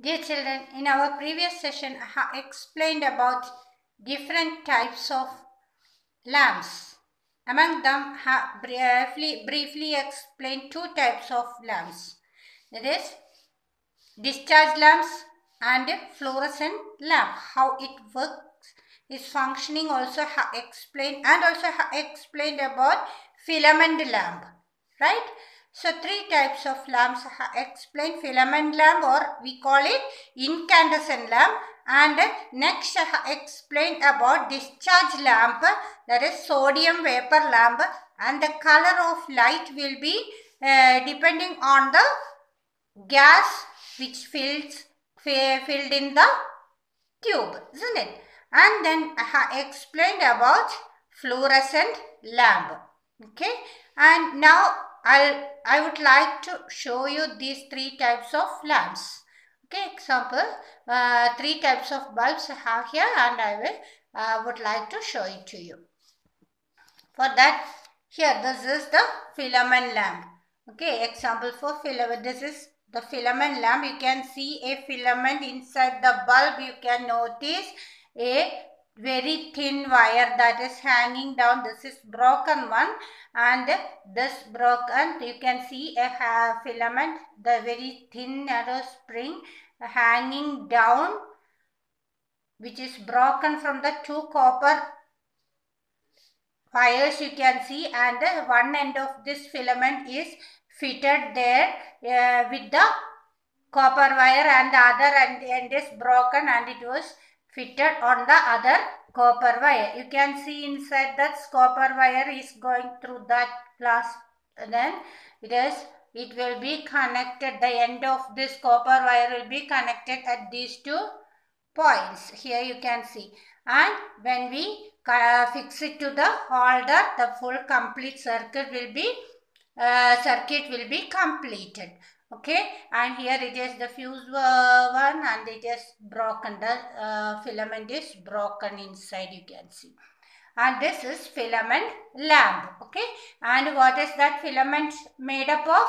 Dear children, in our previous session, I have explained about different types of lamps. Among them, I have briefly, briefly explained two types of lamps. That is, discharge lamps and fluorescent lamp. How it works, its functioning also have explained and also have explained about filament lamp. Right? So three types of lamps explained filament lamp or we call it incandescent lamp. And next explained about discharge lamp that is sodium vapor lamp. And the color of light will be uh, depending on the gas which fills filled in the tube isn't it? And then I explained about fluorescent lamp. Okay? And now I'll, I would like to show you these three types of lamps. Okay, example, uh, three types of bulbs I have here and I will uh, would like to show it to you. For that, here this is the filament lamp. Okay, example for filament. This is the filament lamp. You can see a filament inside the bulb. You can notice a very thin wire that is hanging down. This is broken one and this broken you can see a filament the very thin narrow spring hanging down which is broken from the two copper wires you can see and one end of this filament is fitted there uh, with the copper wire and the other end, end is broken and it was fitted on the other copper wire. You can see inside that copper wire is going through that glass. Then it is it will be connected. The end of this copper wire will be connected at these two points. Here you can see. And when we uh, fix it to the holder, the full complete circuit will be uh, circuit will be completed okay? And here it is the fuse uh, one and it is broken. The uh, filament is broken inside you can see. And this is filament lamp. Okay? And what is that filament made up of?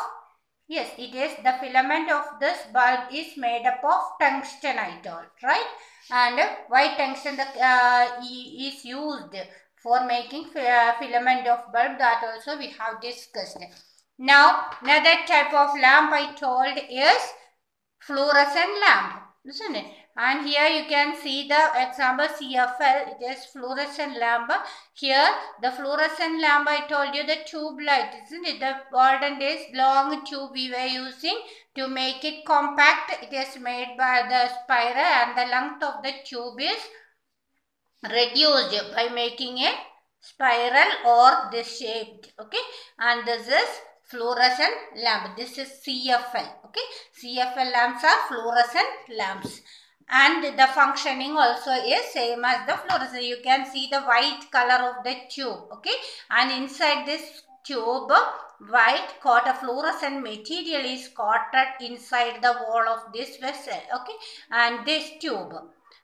Yes it is the filament of this bulb is made up of tungsten tungstenite right? And why tungsten uh, is used for making filament of bulb? That also we have discussed now, another type of lamp I told is fluorescent lamp, isn't it? And here you can see the example CFL, it is fluorescent lamp. Here, the fluorescent lamp I told you the tube light, isn't it? The golden days long tube we were using to make it compact. It is made by the spiral and the length of the tube is reduced by making a spiral or this shaped, okay? And this is fluorescent lamp. This is CFL. Okay. CFL lamps are fluorescent lamps. And the functioning also is same as the fluorescent. You can see the white color of the tube. Okay. And inside this tube, white coated fluorescent material is coated inside the wall of this vessel. Okay. And this tube.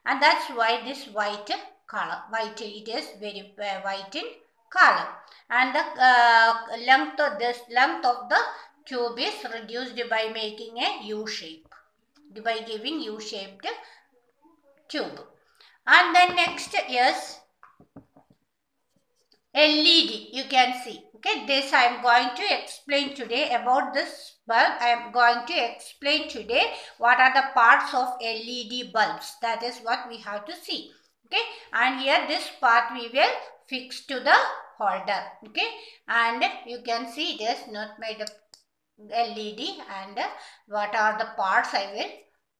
And that's why this white color. White, it is very uh, white in color and the uh, length of this length of the tube is reduced by making a U shape by giving U shaped tube and then next is LED you can see. Okay this I am going to explain today about this bulb. I am going to explain today what are the parts of LED bulbs. That is what we have to see. Okay and here this part we will fix to the holder okay? And you can see it is not made of LED and what are the parts I will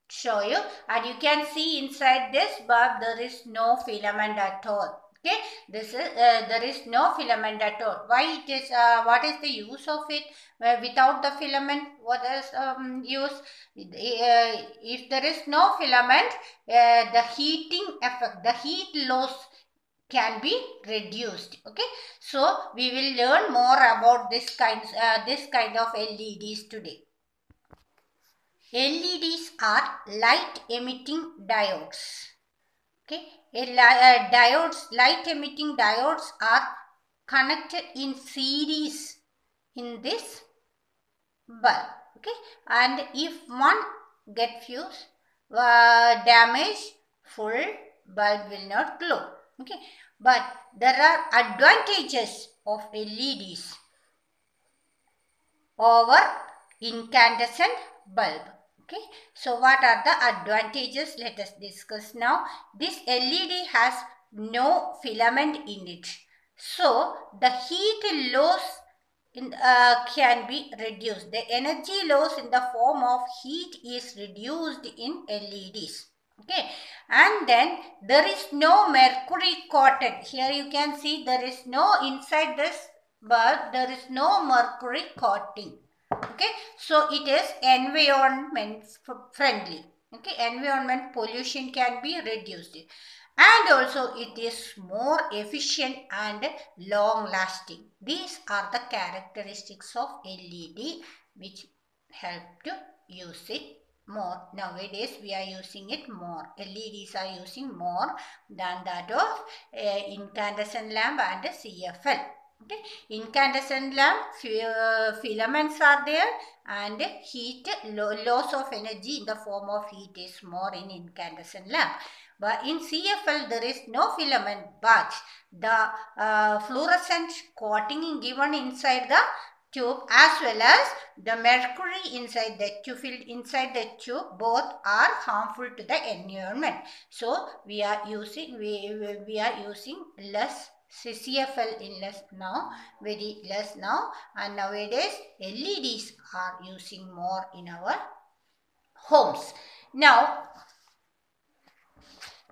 show you. And you can see inside this bulb there is no filament at all okay? This is uh, there is no filament at all. Why it is uh, what is the use of it uh, without the filament? What is um, use? Uh, if there is no filament uh, the heating effect the heat loss can be reduced okay? So we will learn more about this kinds uh, this kind of leds today. Leds are light emitting diodes okay? Uh, diodes light emitting diodes are connected in series in this bulb okay? And if one get fused uh, damaged, full bulb will not glow. Okay, but there are advantages of LEDs over incandescent bulb. Okay, so what are the advantages? Let us discuss now. This LED has no filament in it. So, the heat loss in, uh, can be reduced. The energy loss in the form of heat is reduced in LEDs. Okay, and then there is no mercury coated. Here you can see there is no inside this bulb, there is no mercury coating. Okay, so it is environment friendly. Okay, environment pollution can be reduced and also it is more efficient and long lasting. These are the characteristics of LED which help to use it more. Nowadays we are using it more. LEDs are using more than that of uh, incandescent lamp and CFL. Okay. Incandescent lamp uh, filaments are there and heat loss of energy in the form of heat is more in incandescent lamp. But in CFL there is no filament but the uh, fluorescent coating is given inside the tube as well as the mercury inside the tube inside the tube both are harmful to the environment. So we are using we, we are using less CFL in less now very less now and nowadays LEDs are using more in our homes. Now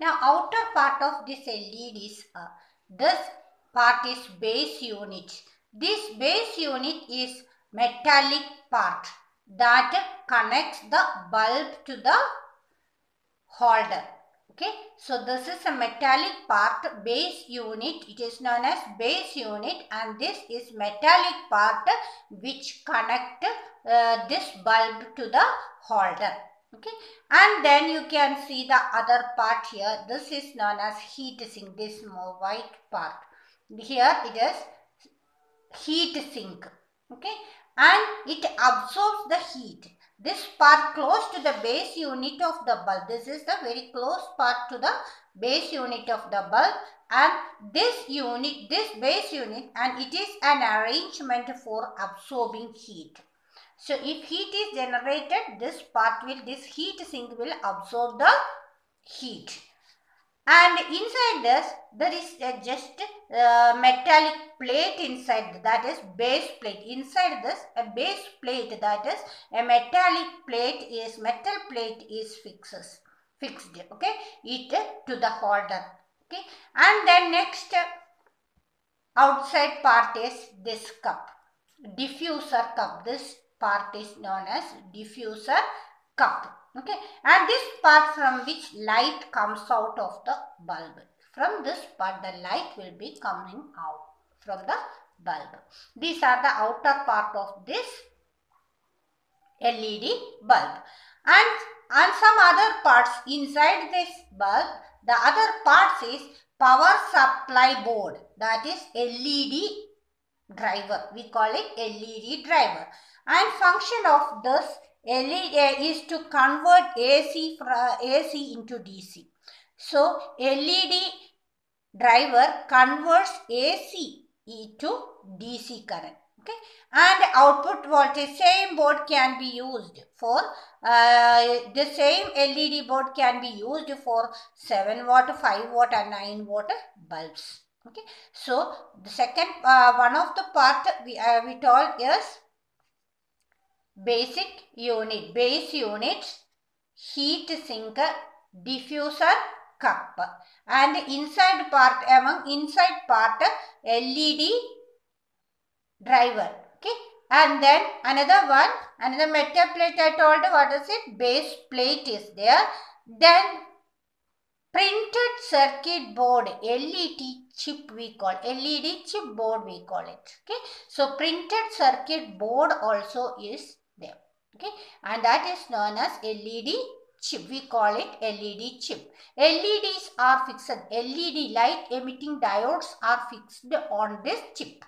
now outer part of this LED is uh, this part is base unit. This base unit is metallic part that connects the bulb to the holder. Okay, so this is a metallic part base unit. It is known as base unit and this is metallic part which connect uh, this bulb to the holder. Okay? And then you can see the other part here. This is known as heat sink. This more white part. Here it is heat sink okay? And it absorbs the heat. This part close to the base unit of the bulb. This is the very close part to the base unit of the bulb. And this unit this base unit and it is an arrangement for absorbing heat. So if heat is generated, this part will, this heat sink will absorb the heat. And inside this, there is a just uh, metallic plate inside that is base plate. Inside this, a base plate that is a metallic plate is metal plate is fixes fixed. Okay, it to the holder. Okay, and then next outside part is this cup, diffuser cup. This part is known as diffuser cup. Okay, and this part from which light comes out of the bulb. From this part, the light will be coming out from the bulb. These are the outer part of this LED bulb. And, and some other parts inside this bulb, the other parts is power supply board that is LED driver. We call it LED driver and function of this LED is to convert AC, AC into DC. So, LED driver converts AC into DC current. Okay. And output voltage, same board can be used for, uh, the same LED board can be used for 7 watt, 5 watt and 9 watt bulbs. Okay. So, the second, uh, one of the part we, uh, we told is basic unit, base unit, heat sink, diffuser, cup. And inside part among inside part LED driver. Okay? And then another one another metal plate I told what is it? Base plate is there. Then printed circuit board LED chip we call LED chip board we call it. Okay? So printed circuit board also is okay? And that is known as LED chip. We call it LED chip. LEDs are fixed. LED light emitting diodes are fixed on this chip.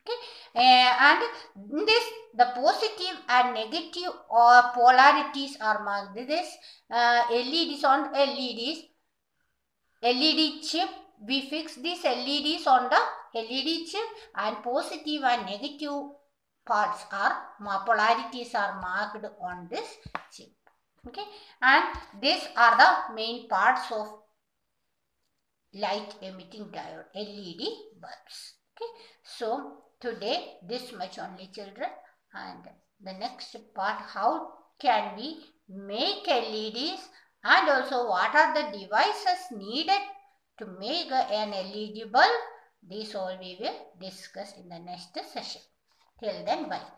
Okay, uh, and this the positive and negative or polarities are marked. This uh, LEDs on LEDs, LED chip. We fix these LEDs on the LED chip, and positive and negative parts are polarities are marked on this chip. Okay, and these are the main parts of light emitting diode LED bulbs. Okay, so today this much only children. And the next part how can we make LEDs and also what are the devices needed to make an LED bulb? These all we will discuss in the next session till then bye